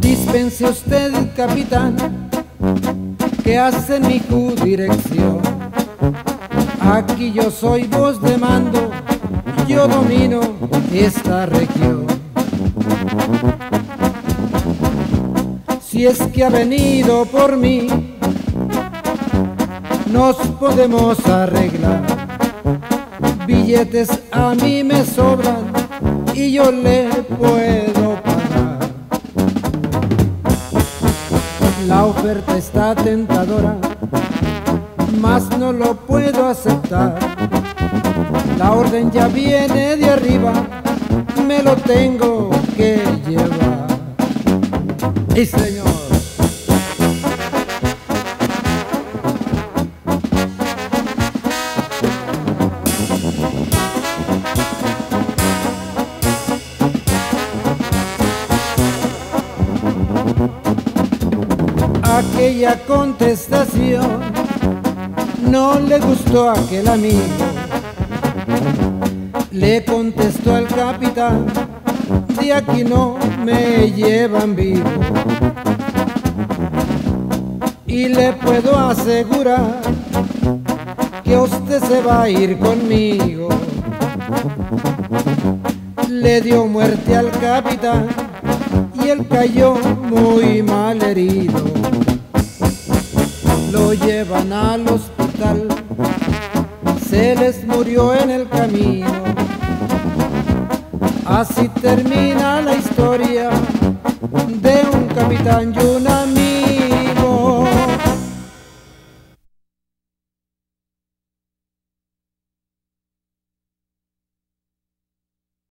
Dispense usted, capitán, que hace mi dirección. Aquí yo soy voz de mando, yo domino esta región. Si es que ha venido por mí, nos podemos arreglar Billetes a mí me sobran y yo le puedo pagar. La oferta está tentadora, mas no lo puedo aceptar. La orden ya viene de arriba, me lo tengo que llevar. Y señor. Aquella contestación no le gustó aquel amigo. Le contestó el capitán, de aquí no me llevan vivo. Y le puedo asegurar que usted se va a ir conmigo. Le dio muerte al capitán y él cayó muy mal herido. Llevan al hospital, se les murió en el camino. Así termina la historia de un capitán